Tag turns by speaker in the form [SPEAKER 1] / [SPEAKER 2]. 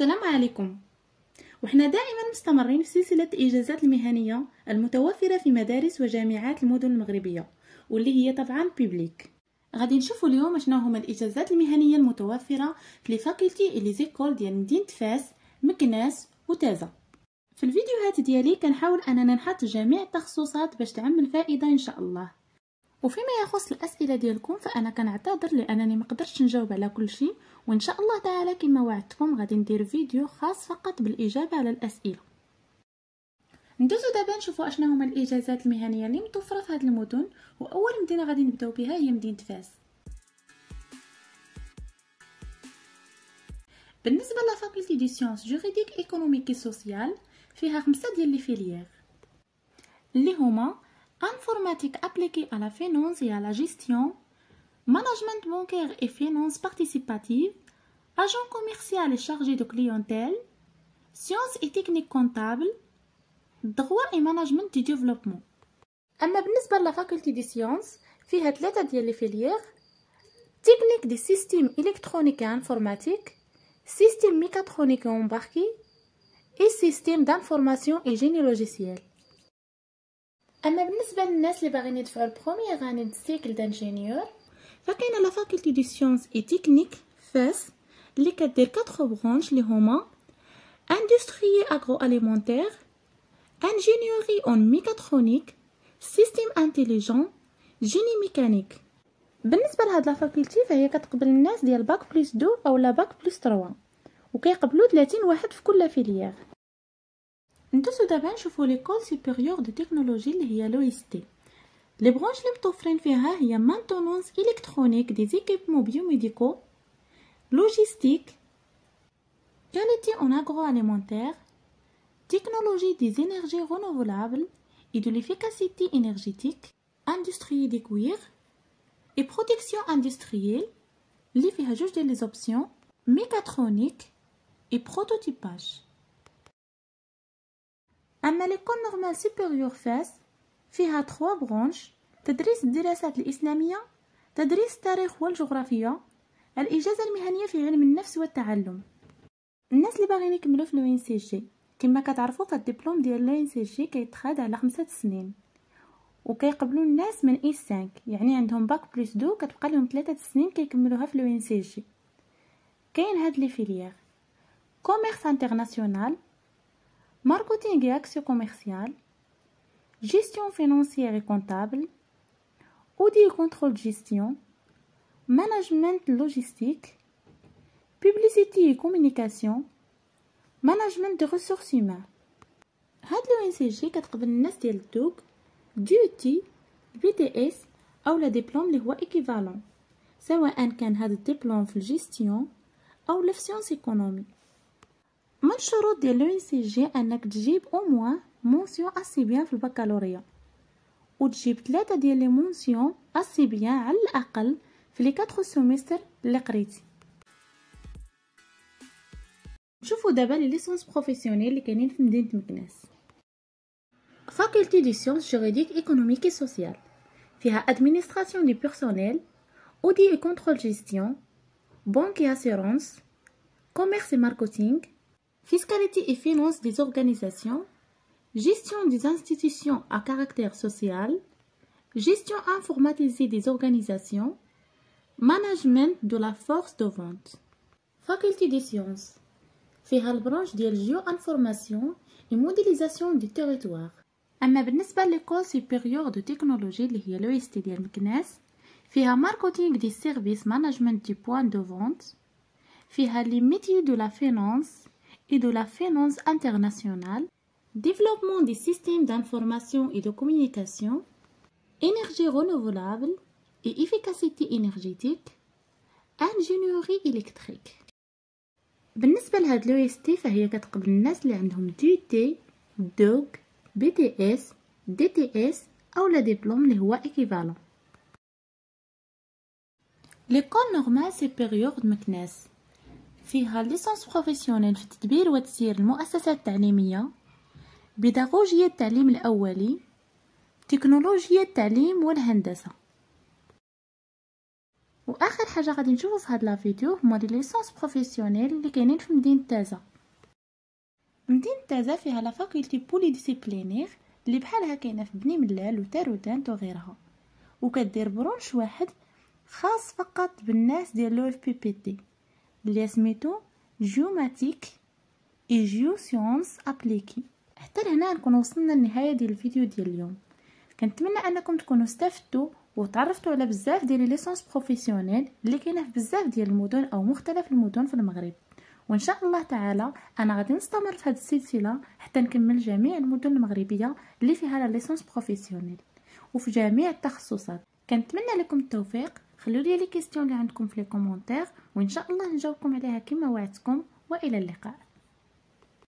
[SPEAKER 1] السلام عليكم وحنا دائما مستمرين في سلسلة الإجازات المهنية المتوفرة في مدارس وجامعات المدن المغربية واللي هي طبعا publiques غادي نشوفوا اليوم شنو هما الإجازات المهنية المتوفرة في لفاكولتي إليزيكول يعني ديال مدينة فاس مكناس وتازة في الفيديوهات ديالي كنحاول أننا نحط جميع التخصصات باش تعم الفائدة إن شاء الله وفيما يخص الاسئله ديالكم فانا كنعتذر لانني ما قدرتش نجاوب على كل شيء وان شاء الله تعالى كما وعدتكم غادي ندير فيديو خاص فقط بالاجابه على الاسئله ندوزو دابا نشوفوا اشنا هما الاجازات المهنيه اللي متوفره في هذه المدن واول مدينه غادي نبداو بها هي مدينه فاس بالنسبه لافاكولتي دي سيونس جوريديك ايكونوميك سوسيال فيها خمسه ديال les filières. اللي هما Informatique appliquée à la finance et à la gestion, management bancaire et finance participative, agent commercial et chargé de clientèle, sciences et techniques comptables, droit et management du développement. a, par la faculté de sciences, il y a trois filières technique des systèmes électroniques et informatiques, systèmes mécatroniques et embarqués, et systèmes d'information et génie logiciel. اما بالنسبه للناس اللي باغيين يدفعوا البروميير غاني سيكل دانجينيور فكاينه la faculté des sciences et techniques فاس اللي كدير 4 برونش اللي هما industrie agro-alimentaire ingénierie en mécatronique systèmes intelligents génie mécanique بالنسبه لهاد la faculté فهي كتقبل الناس ديال باك بلس 2 اولا bac plus 3 وكيقبلوا 30 واحد في كل filière. Nous dessous d'avance, l'école supérieure de technologie de lialo Les branches de lialo à maintenance électronique des équipements biomédicaux, logistique, qualité en agroalimentaire, technologie des énergies renouvelables et de l'efficacité énergétique, industrie des cuirs et protection industrielle, livrage des options, mécatronique et prototypage. أما l'École Normale Supérieure فاس فيها trois branches تدريس الدراسات الإسلامية تدريس التاريخ والجغرافية الإجازة المهنية في علم النفس والتعلم الناس اللي باغيين يكملوا في لوين سي جي كما كتعرفوا فالدبلوم ديال لوين سي جي كيتخاد على خمسة سنين وكيقبلوا الناس من اي 5 يعني عندهم bac plus deux كتبقى لهم ثلاثة سنين كيكملوها في لوين سي جي كاين هاد لي فيليير كوميرس انترناسيونال marketing et action commerciale, gestion financière et comptable, audit et contrôle de gestion, management logistique, publicité et communication, management de ressources humaines. هاد لو سي جي كتقبل الناس ديال الدوك ديوتي البي تي اس او لا ديبلوم اللي هو ايكيفالون سواء كان هذا الدبلوم في je suis en train de faire un CG qui au moins mention assez bien le baccalauréat. Et je suis en train de faire une mention assez bien dans les 4 semestres de l'écriture. Je vous donne les licences professionnelles que sont avez fait dans le CNES Faculté des sciences juridiques, économiques et sociales. Pour administration du personnel, audit et contrôle gestion, banque et assurance, commerce et marketing fiscalité et finances des organisations, gestion des institutions à caractère social, gestion informatisée des organisations, management de la force de vente. Faculté des sciences. فيها branche de جيو information et modélisation du territoire. اما بالنسبه ليكول سوبيريور de تكنولوجي اللي هي لو de تي ديال مكناس فيها ماركتينغ دي سيرفيس et de la finance internationale, développement des systèmes d'information et de communication, énergie renouvelable et efficacité énergétique, ingénierie électrique. بالنسبة لهاد لو اس تي فهي كتقبل الناس اللي عندهم دي تي بي تي اس دي تي اس او لا ديبلوم اللي هو ايكيفالون فيها ليسونس بروفيسيونيل في تدبير وتسيير المؤسسات التعليمية بيداغوجيا التعليم الأولي تكنولوجيا التعليم والهندسة واخر حاجه غادي نشوفو في هاد la vidéo هما les licences professionnelles اللي كاينين في مدينه تازا مدينه تازا فيها la faculté polydisciplinaire اللي بحالها كاينه في بني ملال وتارودانت وغيرها وكدير branche واحد خاص فقط بالناس ديال la FPT اللي سميتو géomatique et géosciences appliquées. حتى لهنا نكون وصلنا لنهايه ديال الفيديو ديال اليوم كنتمنى انكم تكونوا استفدتوا وتعرفتوا على بزاف ديال ليسونس بروفيسيونيل اللي كاينه في بزاف ديال المدن او مختلف المدن في المغرب وان شاء الله تعالى انا غادي نستمر في هذه السلسله حتى نكمل جميع المدن المغربيه اللي فيها la licence professionnelle وفي جميع التخصصات كنتمنى لكم التوفيق خلوا لي les questions اللي عندكم في les commentaires وان شاء الله نجاوبكم عليها كما وعدتكم والى اللقاء